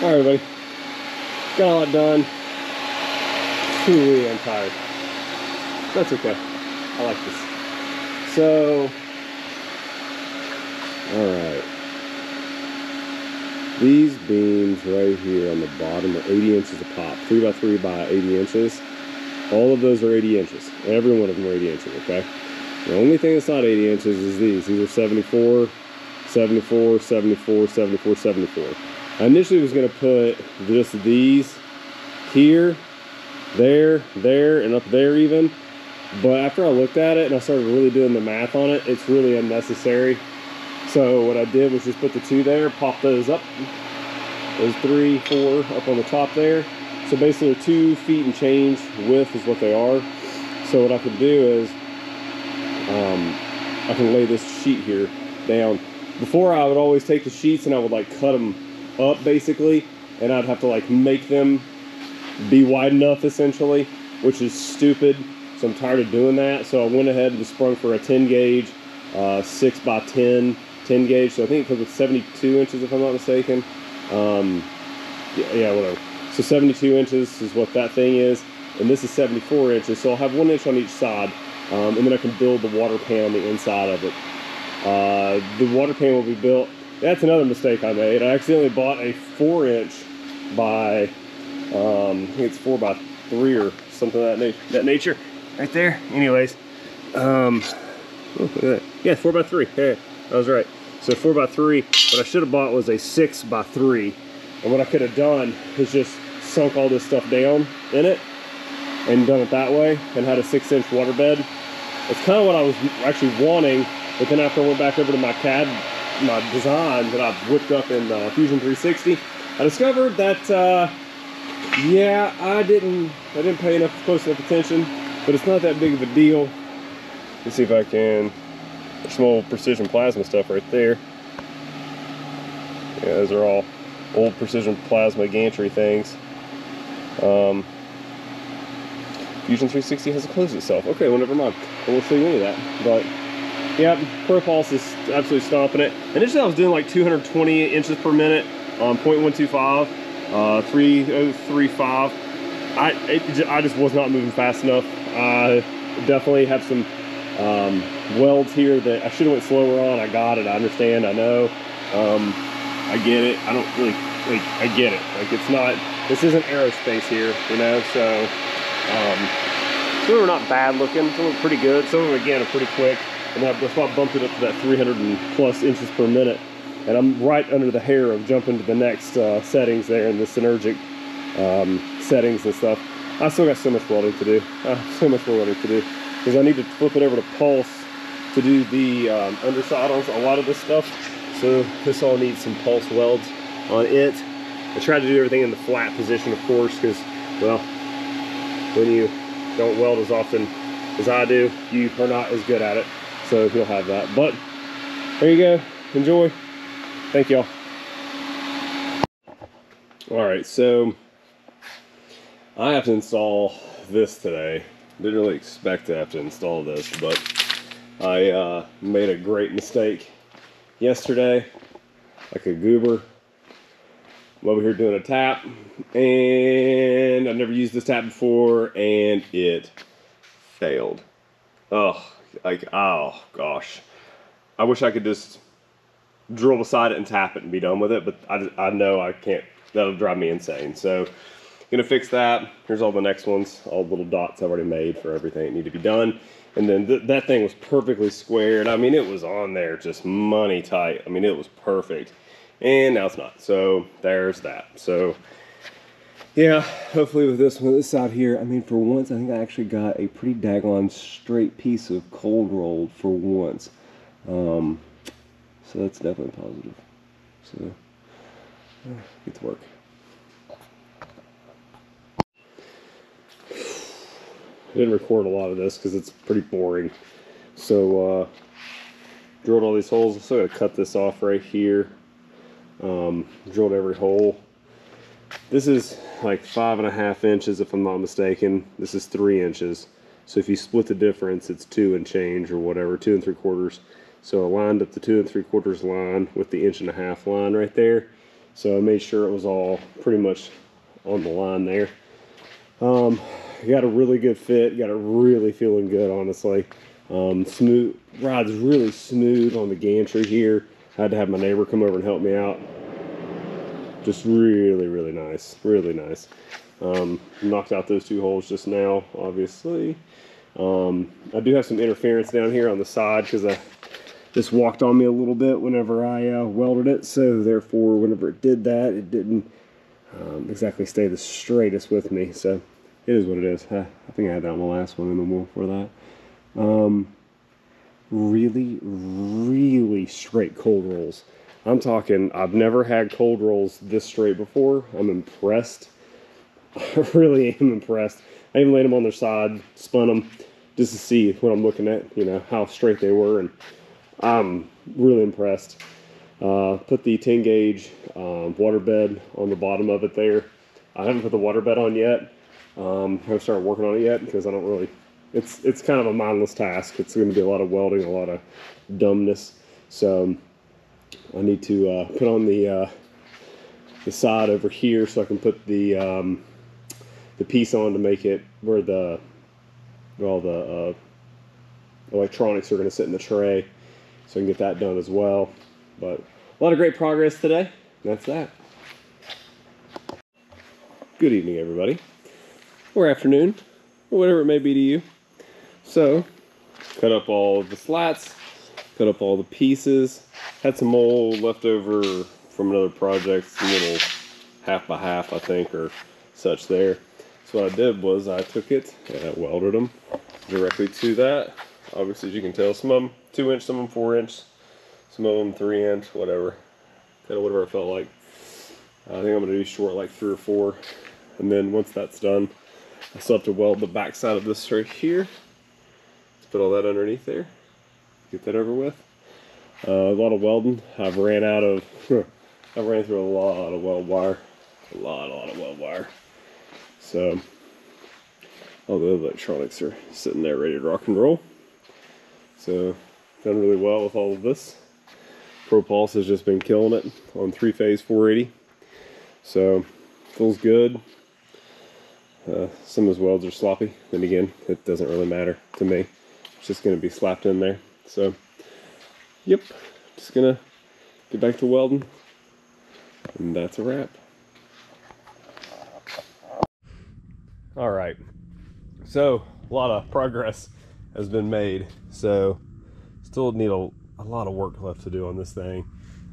All right, everybody. Got a lot done. Truly, I'm tired. That's okay. I like this. So, all right. These beams right here on the bottom are 80 inches a pop, 3 by 3 by 80 inches. All of those are 80 inches. Every one of them are 80 inches, okay? The only thing that's not 80 inches is these. These are 74, 74, 74, 74, 74. I initially was going to put just these here, there, there, and up there even. But after I looked at it and I started really doing the math on it, it's really unnecessary. So what I did was just put the two there, pop those up. Those three, four up on the top there. So basically two feet and change width is what they are. So what I can do is um, I can lay this sheet here down. Before I would always take the sheets and I would like cut them up basically and I'd have to like make them be wide enough essentially which is stupid so I'm tired of doing that. So I went ahead and sprung for a 10 gauge uh, 6 by 10 10 gauge. So I think it comes with 72 inches if I'm not mistaken. Um, yeah, yeah whatever. So 72 inches is what that thing is and this is 74 inches so I'll have one inch on each side um, and then I can build the water pan on the inside of it. Uh, the water pan will be built that's another mistake I made. I accidentally bought a four inch by, um, I think it's four by three or something that, na that nature. Right there. Anyways, um, oh. Yeah, four by three. Yeah, I was right. So four by three. What I should have bought was a six by three. And what I could have done is just sunk all this stuff down in it and done it that way and had a six inch water bed. It's kind of what I was actually wanting, but then after I went back over to my CAD my design that I've whipped up in uh, Fusion 360, I discovered that, uh, yeah, I didn't, I didn't pay enough close enough attention, but it's not that big of a deal. Let's see if I can, old precision plasma stuff right there. Yeah, those are all old precision plasma gantry things. Um, Fusion 360 has closed itself. Okay, well, never mind. I won't show you any of that, but Yep, ProPulse is absolutely stomping it. Initially I was doing like 220 inches per minute on 0.125, uh, 3035. I, it, I just was not moving fast enough. I definitely have some um, welds here that I should have went slower on. I got it, I understand, I know. Um, I get it. I don't really, like, I get it. Like it's not, this isn't aerospace here, you know, so um, some of them are not bad looking, some of them are pretty good. Some of them, again, are pretty quick and that's why I bumped it up to that 300 and plus inches per minute. And I'm right under the hair of jumping to the next uh, settings there in the Synergic um, settings and stuff. I still got so much welding to do. So much more welding to do. Because I need to flip it over to Pulse to do the um, underside on a lot of this stuff. So this all needs some Pulse welds on it. I try to do everything in the flat position, of course, because, well, when you don't weld as often as I do, you are not as good at it. So you'll have that. But there you go. Enjoy. Thank y'all. All right, so I have to install this today. Didn't really expect to have to install this, but I uh, made a great mistake yesterday, like a goober. I'm over here doing a tap, and I've never used this tap before, and it failed. Oh, like oh gosh. I wish i could just drill beside it and tap it and be done with it but i, I know i can't that'll drive me insane. So gonna fix that. Here's all the next ones all the little dots i've already made for everything that need to be done. And then th that thing was perfectly squared. I mean it was on there just money tight. I mean it was perfect. And now it's not. So there's that. So yeah, hopefully with this one, this out here, I mean, for once, I think I actually got a pretty daggone straight piece of cold rolled for once. Um, so that's definitely positive. So, get to work. I didn't record a lot of this because it's pretty boring. So, uh, drilled all these holes. So to cut this off right here. Um, drilled every hole. This is like five and a half inches if I'm not mistaken. This is three inches. So if you split the difference, it's two and change or whatever, two and three quarters. So I lined up the two and three quarters line with the inch and a half line right there. So I made sure it was all pretty much on the line there. Um, got a really good fit. Got it really feeling good, honestly. Um, smooth rod's really smooth on the gantry here. had to have my neighbor come over and help me out. Just really, really nice. Really nice. Um, knocked out those two holes just now, obviously. Um, I do have some interference down here on the side because I just walked on me a little bit whenever I uh, welded it. So therefore, whenever it did that, it didn't um, exactly stay the straightest with me. So it is what it is. I think I had that on the last one in the wall for that. Um, really, really straight cold rolls. I'm talking, I've never had cold rolls this straight before. I'm impressed. I really am impressed. I even laid them on their side, spun them just to see what I'm looking at, you know, how straight they were. And I'm really impressed. Uh, put the 10 gauge um, water bed on the bottom of it there. I haven't put the water bed on yet. Um, I haven't started working on it yet because I don't really. It's it's kind of a mindless task. It's going to be a lot of welding, a lot of dumbness. So I need to uh, put on the uh, the side over here so I can put the um, the piece on to make it where the all the uh, electronics are going to sit in the tray so I can get that done as well. But a lot of great progress today. That's that. Good evening, everybody, or afternoon, or whatever it may be to you. So, cut up all the slats, cut up all the pieces. Had some mold left over from another project, little half by half, I think, or such there. So what I did was I took it and I welded them directly to that. Obviously, as you can tell, some of them two inch, some of them four inch, some of them three inch, whatever. Kind of whatever I felt like. I think I'm gonna do short like three or four. And then once that's done, I still have to weld the back side of this right here. Let's put all that underneath there. Get that over with. Uh, a lot of welding. I've ran out of, I've ran through a lot of weld wire. A lot, a lot of weld wire. So, all the electronics are sitting there ready to rock and roll. So, done really well with all of this. ProPulse has just been killing it on three phase 480. So, feels good. Uh, some of his welds are sloppy. Then again, it doesn't really matter to me. It's just going to be slapped in there. So, yep, just to get back to welding. And that's a wrap. All right. So, a lot of progress has been made. So, still need a, a lot of work left to do on this thing.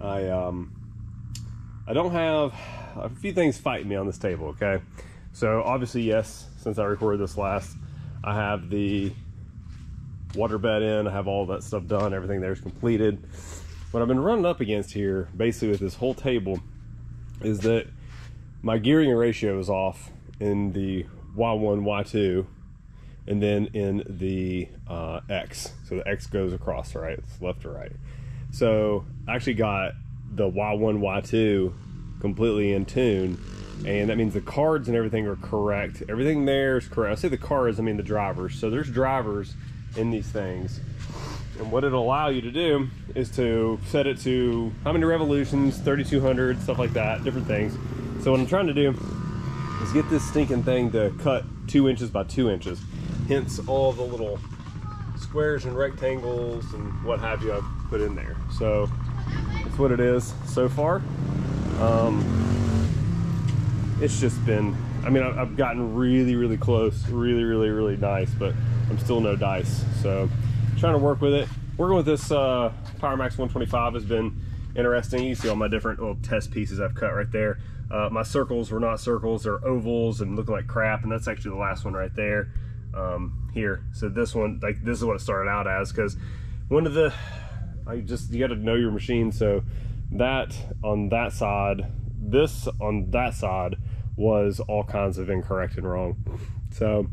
I um I don't have a few things fighting me on this table, okay? So, obviously, yes, since I recorded this last, I have the water bed in, I have all that stuff done, everything there's completed. What I've been running up against here, basically with this whole table, is that my gearing ratio is off in the Y1, Y2, and then in the uh, X. So the X goes across, right? It's left to right. So I actually got the Y1, Y2 completely in tune, and that means the cards and everything are correct. Everything there is correct. I say the cards, I mean the drivers. So there's drivers in these things. And what it'll allow you to do is to set it to how many revolutions, 3200, stuff like that, different things. So what I'm trying to do is get this stinking thing to cut two inches by two inches. Hence all the little squares and rectangles and what have you I've put in there. So that's what it is so far. Um, it's just been, I mean, I've gotten really, really close, really, really, really nice, but I'm still no dice. So trying to work with it. Working with this uh, PowerMax 125 has been interesting. You see all my different little test pieces I've cut right there. Uh, my circles were not circles, they're ovals and looking like crap, and that's actually the last one right there um, here. So this one, like this is what it started out as, because one of the, I just, you got to know your machine. So that on that side, this on that side was all kinds of incorrect and wrong. So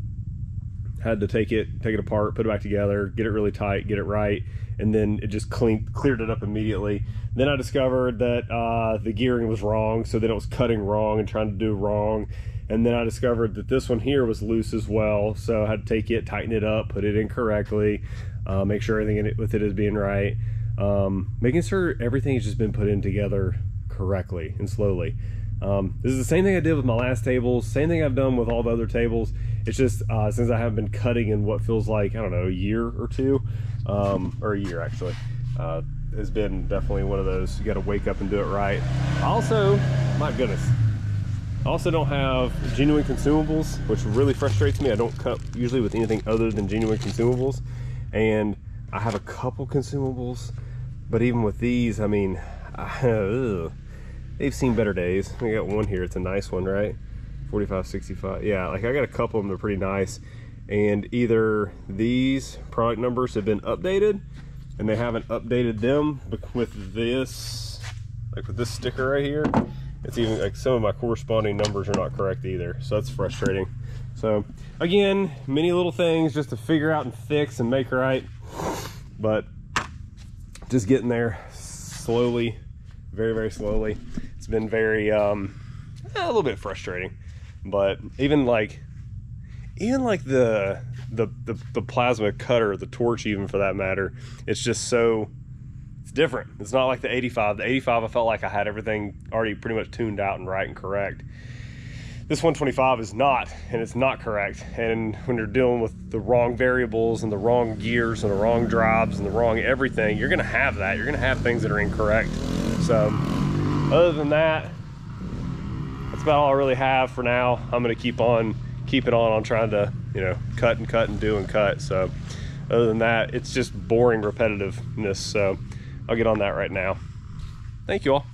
had to take it, take it apart, put it back together, get it really tight, get it right, and then it just clean, cleared it up immediately. Then I discovered that uh, the gearing was wrong, so then it was cutting wrong and trying to do wrong. And then I discovered that this one here was loose as well, so I had to take it, tighten it up, put it in correctly, uh, make sure everything in it with it is being right, um, making sure everything has just been put in together correctly and slowly. Um, this is the same thing I did with my last tables, same thing I've done with all the other tables. It's just uh, since I haven't been cutting in what feels like, I don't know, a year or two, um, or a year actually, uh, has been definitely one of those, you gotta wake up and do it right. Also, my goodness, I also don't have genuine consumables, which really frustrates me. I don't cut usually with anything other than genuine consumables. And I have a couple consumables, but even with these, I mean, I, they've seen better days. We got one here, it's a nice one, right? 45, 65. Yeah, like I got a couple of them, they're pretty nice. And either these product numbers have been updated and they haven't updated them with this, like with this sticker right here. It's even like some of my corresponding numbers are not correct either. So that's frustrating. So again, many little things just to figure out and fix and make right. But just getting there slowly, very, very slowly. It's been very, um, a little bit frustrating, but even like, even like the, the, the, the plasma cutter, the torch even for that matter, it's just so, it's different. It's not like the 85. The 85, I felt like I had everything already pretty much tuned out and right and correct. This 125 is not and it's not correct. And when you're dealing with the wrong variables and the wrong gears and the wrong drives and the wrong everything you're gonna have that. You're gonna have things that are incorrect. So other than that that's about all I really have for now. I'm gonna keep on keep it on on trying to you know cut and cut and do and cut. So other than that it's just boring repetitiveness. So I'll get on that right now. Thank you all